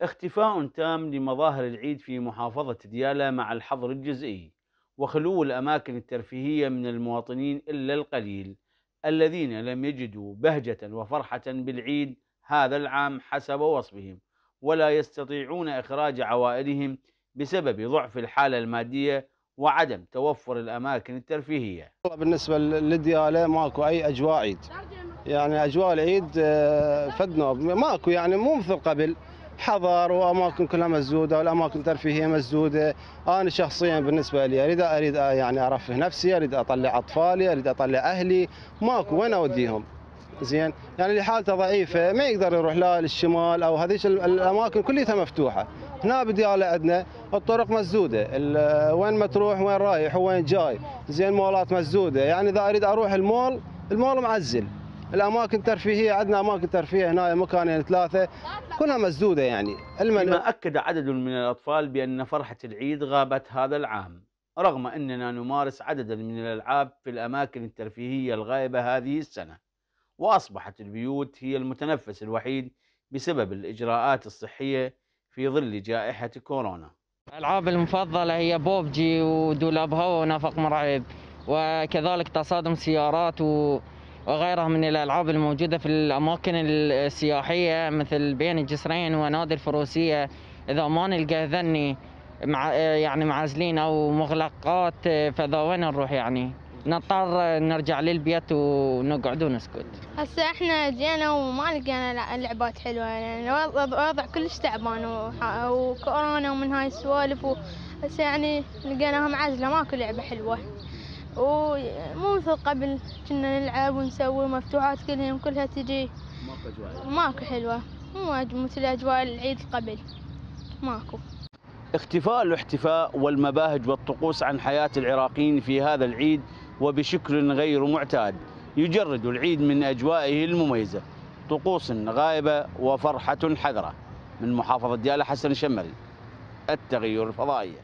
اختفاء تام لمظاهر العيد في محافظة ديالى مع الحظر الجزئي وخلو الأماكن الترفيهية من المواطنين إلا القليل الذين لم يجدوا بهجة وفرحة بالعيد هذا العام حسب وصفهم ولا يستطيعون إخراج عوائلهم بسبب ضعف الحالة المادية وعدم توفر الأماكن الترفيهية. بالنسبة للديالة ماكو أي أجواء عيد. يعني أجواء العيد آه، فدنا. ماكو يعني مو مثل قبل. حضر وأماكن كلها مسدوده والأماكن الترفيهيه مسدوده أنا شخصيا بالنسبة لي اريد أريد يعني أرفه نفسي أريد أطلع أطفالي أريد أطلع أهلي. ماكو وين أوديهم؟ زين؟ يعني اللي حالته ضعيفة ما يقدر يروح لا للشمال أو هذيك الأماكن كلها مفتوحة. هنا بديالة عندنا الطرق مسدوده وين ما تروح وين رايح وين جاي. زين مولات مسدوده يعني إذا أريد أروح المول المول معزل. الأماكن الترفيهيه عندنا أماكن ترفيهيه هنا مكانين ثلاثة كلها مسدودة يعني. المنو أكد عدد من الأطفال بأن فرحة العيد غابت هذا العام رغم أننا نمارس عددا من الألعاب في الأماكن الترفيهية الغائبة هذه السنة وأصبحت البيوت هي المتنفس الوحيد بسبب الإجراءات الصحية في ظل جائحة كورونا. الألعاب المفضلة هي بوبجي ودولاب هوا ونفق مرعب وكذلك تصادم سيارات و وغيرها من الألعاب الموجودة في الأماكن السياحية مثل بين الجسرين ونادي الفروسية إذا ما نلقى ذني مع يعني معزلين أو مغلقات فذا وين نروح يعني؟ نضطر نرجع للبيت ونقعد ونسكت. هسه إحنا جينا وما لقينا لعبات حلوة يعني الوضع كلش تعبان وكورونا ومن هاي السوالف هسه يعني لقيناها معزله ماكو لعبة حلوة. ومو مثل قبل كنا نلعب ونسوي مفتوحات كل يوم كلها تجي. ماكو أجواء. ماكو حلوة. مو مثل أجواء العيد قبل. ماكو. اختفاء الاحتفاء والمباهج والطقوس عن حياة العراقيين في هذا العيد وبشكل غير معتاد. يجرد العيد من أجوائه المميزة. طقوس غائبة وفرحة حذرة. من محافظة ديالى حسن شمري التغير الفضائية.